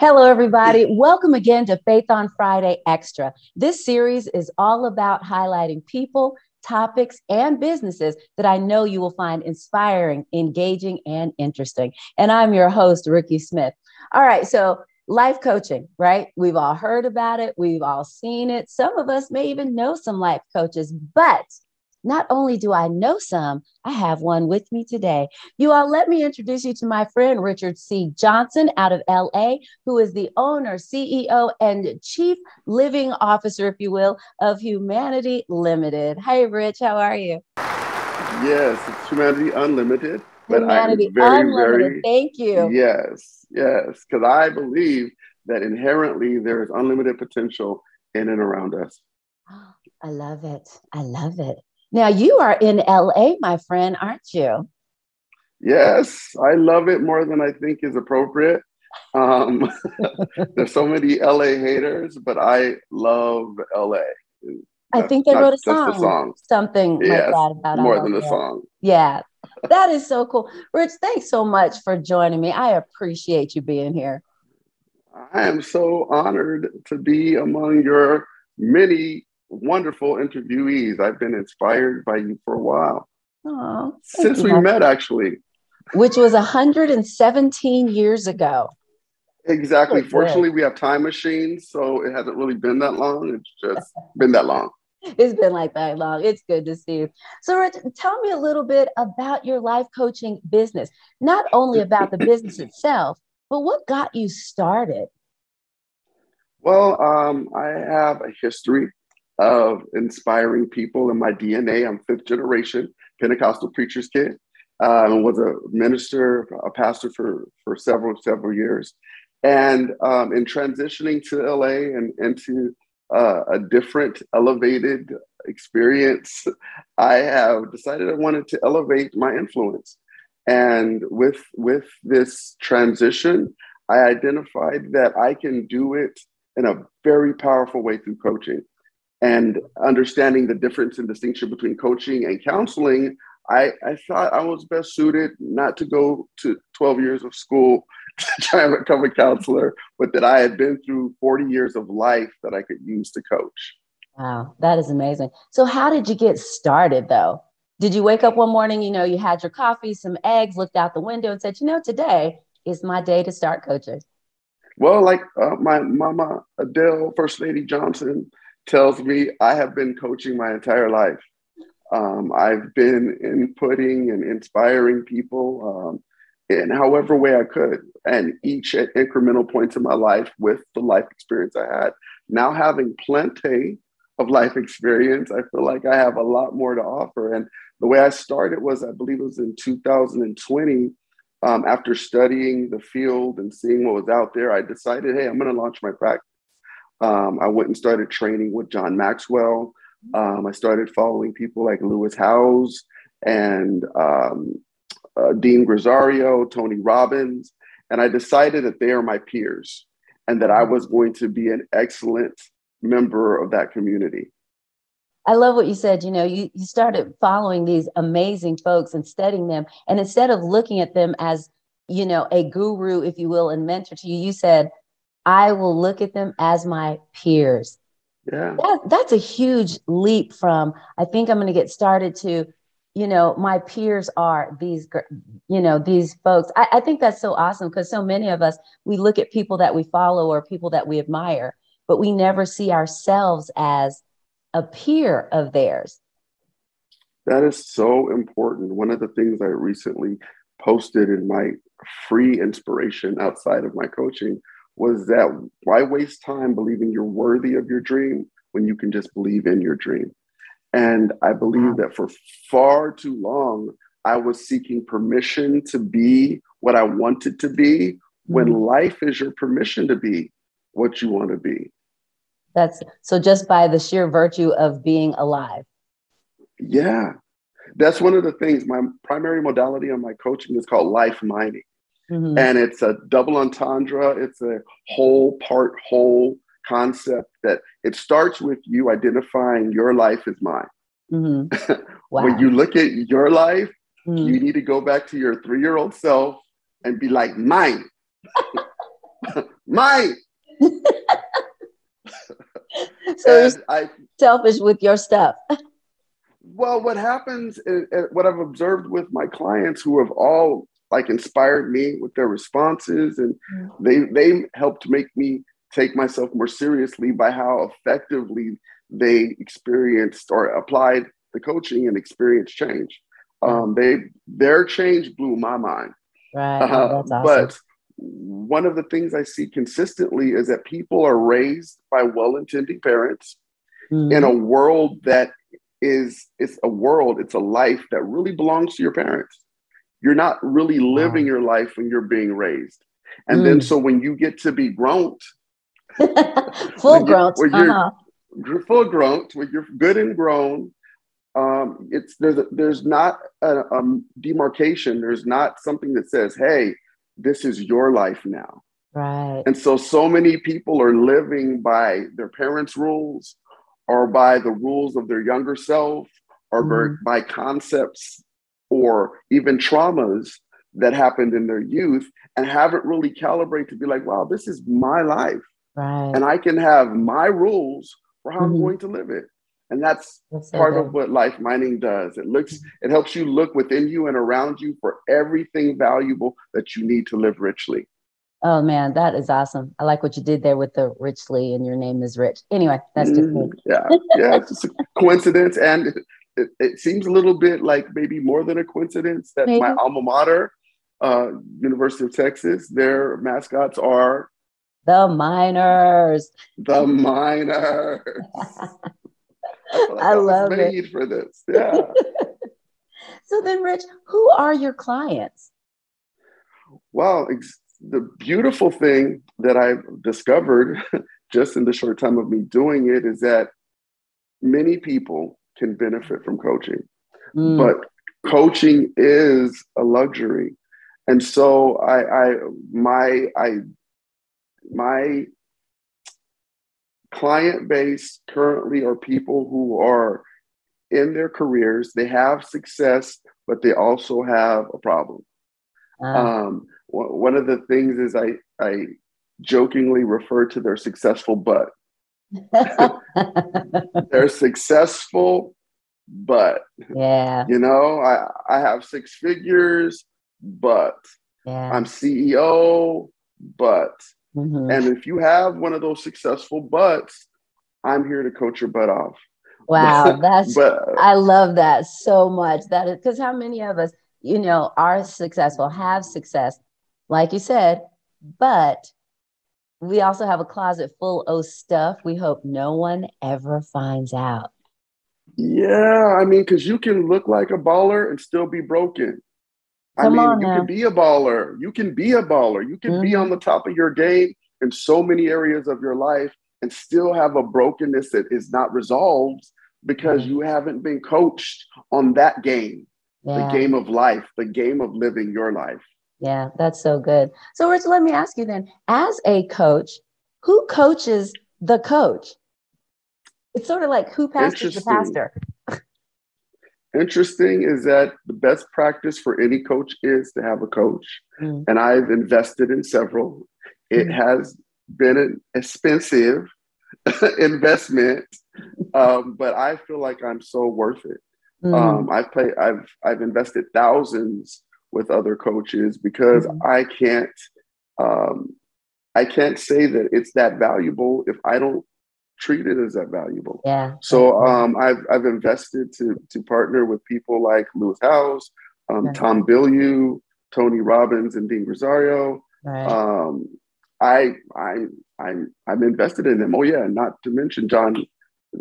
Hello, everybody. Welcome again to Faith on Friday Extra. This series is all about highlighting people, topics, and businesses that I know you will find inspiring, engaging, and interesting. And I'm your host, Rikki Smith. All right, so life coaching, right? We've all heard about it, we've all seen it. Some of us may even know some life coaches, but not only do I know some, I have one with me today. You all, let me introduce you to my friend Richard C. Johnson out of LA, who is the owner, CEO, and chief living officer, if you will, of Huemanity Limited. Hey, Rich, how are you? Yes, it's Huemanity Unlimited. But Huemanity very, Unlimited. Very, Thank you. Yes, yes, because I believe that inherently there is unlimited potential in and around us. I love it. I love it. Now, you are in LA, my friend, aren't you? Yes, I love it more than I think is appropriate. Um, there's so many LA haters, but I love LA. I think they wrote a song, song. something yes, like that about more than a song. Yeah, that is so cool. Rich, thanks so much for joining me. I appreciate you being here. I am so honored to be among your many wonderful interviewees. I've been inspired by you for a while. Oh, since we met, actually. Which was 117 years ago. Exactly. Fortunately, we have time machines, so it hasn't really been that long. It's just been that long. It's been like that long. It's good to see you. So, Rich, tell me a little bit about your life coaching business. Not only about the business itself, but what got you started? Well, um, I have a history of inspiring people in my DNA. I'm fifth generation Pentecostal preacher's kid. Um, was a minister, a pastor for for several several years, and um, in transitioning to LA and into uh, a different, elevated experience, I have decided I wanted to elevate my influence. And with with this transition, I identified that I can do it in a very powerful way through coaching and understanding the difference and distinction between coaching and counseling, I, I thought I was best suited not to go to 12 years of school to try and become a counselor, but that I had been through 40 years of life that I could use to coach. Wow, that is amazing. So, how did you get started though? Did you wake up one morning, you know, you had your coffee, some eggs, looked out the window and said, you know, today is my day to start coaching? Well, like uh, my mama, Adele, First Lady Johnson, tells me I have been coaching my entire life. Um, I've been inputting and inspiring people um, in however way I could, and each at incremental points in my life with the life experience I had. Now having plenty of life experience, I feel like I have a lot more to offer. And the way I started was, I believe it was in 2020. Um, after studying the field and seeing what was out there, I decided, hey, I'm going to launch my practice. Um, I went and started training with John Maxwell. Um, I started following people like Lewis Howes and um, uh, Dean Graziosi, Tony Robbins, and I decided that they are my peers and that I was going to be an excellent member of that community. I love what you said. You know, you, you started following these amazing folks and studying them. And instead of looking at them as, you know, a guru, if you will, and mentor to you, you said, I will look at them as my peers. Yeah. That, that's a huge leap from, I think I'm going to get started to, you know, my peers are these, you know, these folks. I, I think that's so awesome because so many of us, we look at people that we follow or people that we admire, but we never see ourselves as a peer of theirs. That is so important. One of the things I recently posted in my free inspiration outside of my coaching was that why waste time believing you're worthy of your dream when you can just believe in your dream? And I believe that for far too long, I was seeking permission to be what I wanted to be when mm-hmm. life is your permission to be what you want to be. That's so just by the sheer virtue of being alive. Yeah. That's one of the things. My primary modality on my coaching is called life mining. Mm-hmm. And it's a double entendre, it's a whole part whole concept that it starts with you identifying your life as mine. Mm-hmm. Wow. when you look at your life, Mm. You need to go back to your three year old self and be like, mine, mine. so I, selfish with your stuff. Well, what happens, is, what I've observed with my clients who have all like inspired me with their responses, and mm. they they helped make me take myself more seriously by how effectively they experienced or applied the coaching and experienced change. Um, they their change blew my mind. Right, oh, uh, awesome. but one of the things I see consistently is that people are raised by well-intending parents mm-hmm. in a world that is it's a world, it's a life that really belongs to your parents. You're not really living wow. your life when you're being raised. And mm. then so when you get to be grown, full grown, when you're, uh-huh. full grown, when you're good and grown, um, it's there's there's not a, a demarcation. There's not something that says, "Hey, this is your life now." Right. And so, so many people are living by their parents' rules, or by the rules of their younger self, or mm. by concepts, or even traumas that happened in their youth, and haven't really calibrated to be like, "Wow, this is my life, right. and I can have my rules for how mm-hmm. I'm going to live it." And that's, that's so part good. of what life mining does. It looks, it helps you look within you and around you for everything valuable that you need to live richly. Oh man, that is awesome. I like what you did there with the richly and your name is rich. Anyway, that's just me. Mm, yeah, yeah, it's just a coincidence. And it, it, seems a little bit like maybe more than a coincidence that maybe. my alma mater, uh, University of Texas, their mascots are the miners. The miners. I, like I love made it. for this. Yeah. so then, Rich, who are your clients? Well, the beautiful thing that I've discovered just in the short time of me doing it is that many people can benefit from coaching, mm. but coaching is a luxury. And so I, I my I my client base currently are people who are in their careers, they have success, but they also have a problem. Uh, um, one of the things is I, I jokingly refer to their successful but. they're successful, but yeah, you know, I, I have six figures, but yeah. I'm CEO, but Mm-hmm. And if you have one of those successful butts, I'm here to coach your butt off. Wow, that's but, I love that so much. That is because how many of us, you know, are successful, have success, like you said, but we also have a closet full of stuff we hope no one ever finds out. Yeah, I mean, because you can look like a baller and still be broken. Come I mean, you now. can be a baller. You can be a baller. You can mm-hmm. be on the top of your game in so many areas of your life and still have a brokenness that is not resolved because mm-hmm. you haven't been coached on that game, yeah. the game of life, the game of living your life. Yeah, that's so good. So, Rich, let me ask you then as a coach, who coaches the coach? It's sort of like who pastors the pastor interesting is that the best practice for any coach is to have a coach. Mm. And I've invested in several. It mm. has been an expensive investment, um, but I feel like I'm so worth it. Mm. Um, I've played, I've I've invested thousands with other coaches because mm. I can't um, I can't say that it's that valuable if I don't treat it as that valuable. Yeah. So um, I've I've invested to to partner with people like Lewis Howes, um, Tom Bilyeu, Tony Robbins, and Dean Rosario. Right. Um, I I I'm I'm invested in them. Oh yeah, not to mention John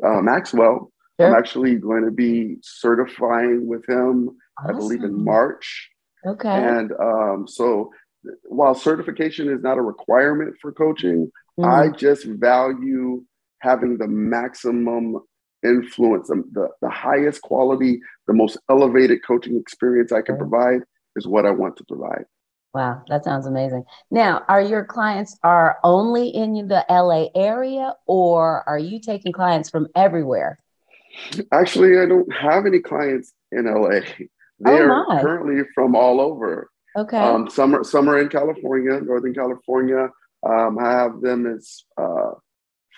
uh, Maxwell. Sure. I'm actually going to be certifying with him. Awesome. I believe in March. Okay. And um, so while certification is not a requirement for coaching, mm-hmm. I just value having the maximum influence, um, the, the highest quality, the most elevated coaching experience I can provide is what I want to provide. Wow, that sounds amazing. Now, are your clients are only in the LA area or are you taking clients from everywhere? Actually, I don't have any clients in LA. They oh, are currently from all over. Okay. Um, some are some are in California, Northern California. Um, I have them as uh,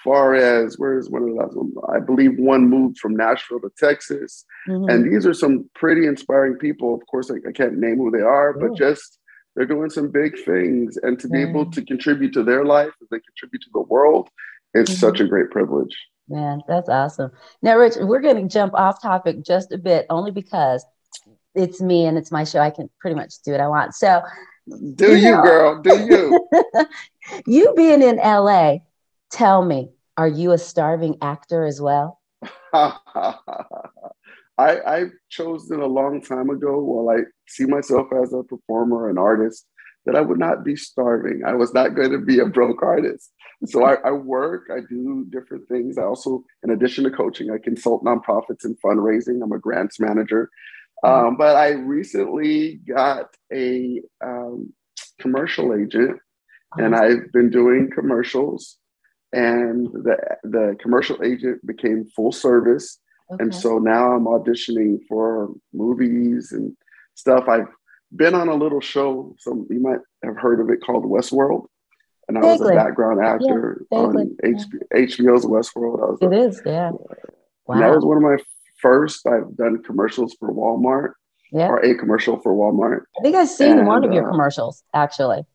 far as where is one of them? I believe one moved from Nashville to Texas, mm-hmm. and these are some pretty inspiring people. Of course, I, I can't name who they are, but just they're doing some big things, and to be able to contribute to their life as they contribute to the world, it's mm-hmm. such a great privilege. Man, that's awesome. Now, Rich, we're going to jump off topic just a bit, only because it's me and it's my show. I can pretty much do what I want. So, do you, you know, girl? Do you? you being in LA, tell me, are you a starving actor as well? I, I chose it a long time ago. While I see myself as a performer, an artist, that I would not be starving. I was not going to be a broke artist. So I, I, work, I do different things. I also, in addition to coaching, I consult nonprofits and fundraising. I'm a grants manager. Mm-hmm. Um, but I recently got a um, commercial agent, and I've been doing commercials. And the the commercial agent became full service, okay. and so now I'm auditioning for movies and stuff. I've been on a little show, some you might have heard of it called Westworld, and I was a background actor yeah, on HBO, HBO's Westworld. it a, is, yeah. Wow. that was one of my first. I've done commercials for Walmart. Yeah. Or a commercial for Walmart. I think I've seen and, one of your uh, commercials, actually.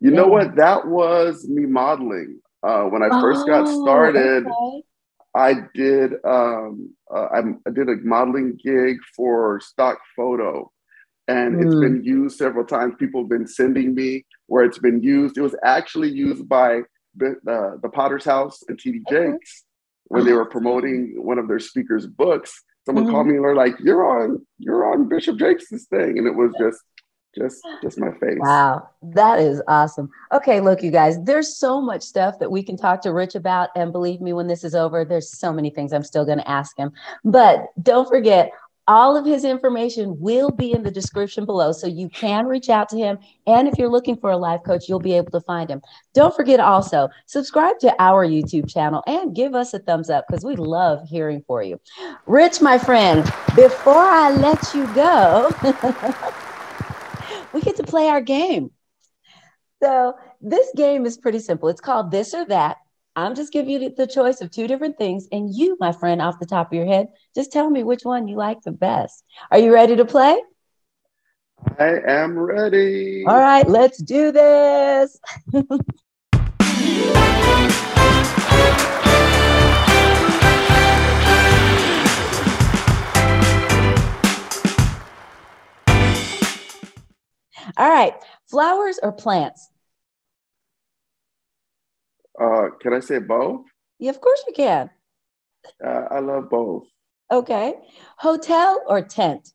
You yeah. know what? That was me modeling. Uh, when I first oh, got started, okay. I did um, uh, I did a modeling gig for Stock Photo, and mm. it's hmm. been used several times. People have been sending me where it's been used. It was actually used by the, uh, the Potter's House and TD Jakes when they were promoting one of their speakers' books. Someone mm-hmm. called me and they're like, "You're on, you're on Bishop Jakes' thing," and it was just just just my face. Wow. That is awesome. Okay look you guys there's so much stuff that we can talk to rich about. And believe me when this is over there's so many things i'm still going to ask him. But don't forget all of his information will be in the description below, so you can reach out to him. And if you're looking for a life coach, you'll be able to find him. Don't forget also subscribe to our YouTube channel and give us a thumbs up because we love hearing for you. Rich, my friend, before I let you go, we get to play our game. So this game is pretty simple. It's called This or That. I'm just giving you the choice of two different things. And you, my friend, off the top of your head, just tell me which one you like the best. Are you ready to play? I am ready. All right, let's do this. All right, flowers or plants? Uh, can I say both? Yeah, of course you can. Uh, I love both. Okay. Hotel or tent?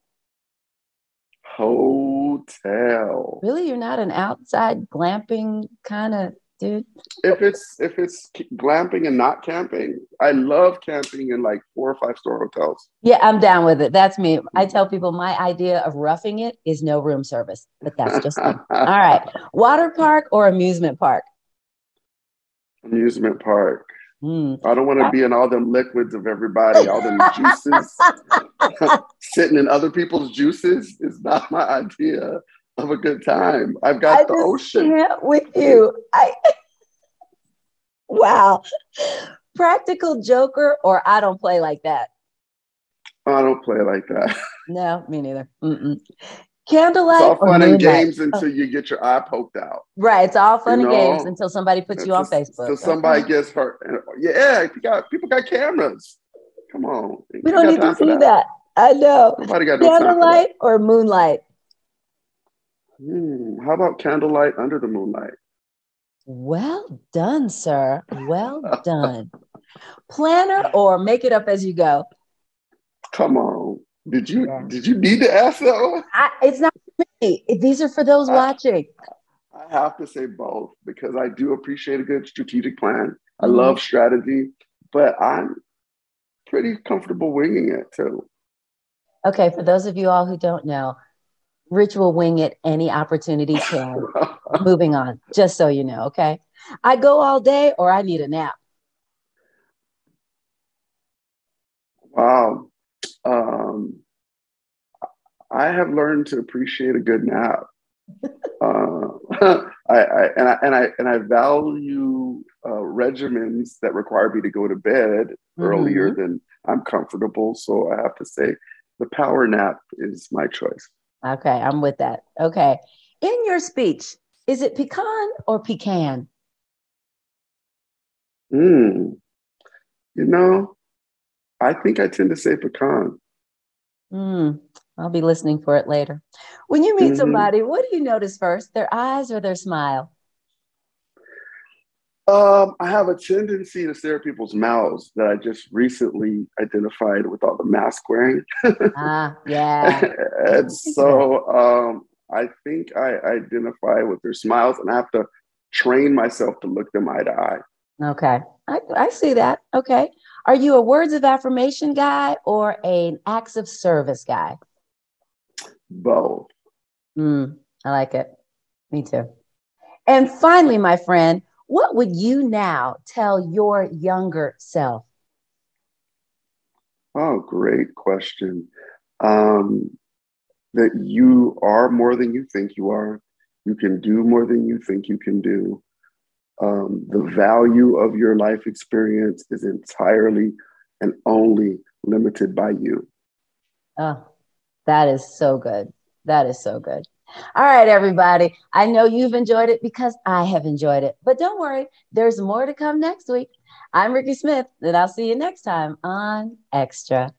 Hotel. Really, you're not an outside glamping kind of dude. If it's if it's glamping and not camping, I love camping in like four or five star hotels. Yeah, I'm down with it. That's me. I tell people my idea of roughing it is no room service, but that's just me. All right. Water park or amusement park? Amusement park. Mm. I don't want to be in all them liquids of everybody, all them juices. Sitting in other people's juices is not my idea of a good time. I've got I the ocean. with you. I wow. Practical joker or I don't play like that. I don't play like that. No, me neither. Mm-mm. Candlelight. It's all fun and games until you get your eye poked out. Right. It's all fun you and know? games until somebody puts you on Facebook. So somebody okay. gets hurt. Yeah, got, people got cameras. Come on. We don't need to see that. that. I know. Nobody got no Candlelight or moonlight? Hmm, how about candlelight under the moonlight? Well done, sir. Well done. Planner or make it up as you go? Come on. Did you yeah. did you need to ask that one? I, it's not me. These are for those I, watching. I have to say both because I do appreciate a good strategic plan. I mm-hmm. love strategy, but I'm pretty comfortable winging it too. Okay, for those of you all who don't know, Rich will wing it any opportunity can. Moving on, just so you know, okay? I go all day or I need a nap. Wow. Um, I have learned to appreciate a good nap. uh, I, I, and I and I and I value uh, regimens that require me to go to bed mm-hmm. earlier than I'm comfortable. So I have to say, the power nap is my choice. Okay, I'm with that. Okay, in your speech, is it pecan or pecan? Hmm. You know, I think I tend to say pecan. Hmm. I'll be listening for it later. When you meet mm-hmm. somebody, what do you notice first? Their eyes or their smile? Um, I have a tendency to stare at people's mouths that I just recently identified with all the mask wearing. ah, yeah. and so um, I think I identify with their smiles and I have to train myself to look them eye to eye. Okay. I, I see that. Okay. Are you a words of affirmation guy or an acts of service guy? Both. Mm, I like it. Me too. And finally, my friend, what would you now tell your younger self? Oh, great question. Um, that you are more than you think you are. You can do more than you think you can do. Um, the value of your life experience is entirely and only limited by you. Oh, that is so good. That is so good. All right, everybody. I know you've enjoyed it because I have enjoyed it. But don't worry, there's more to come next week. I'm Rikki Smith, and I'll see you next time on Extra.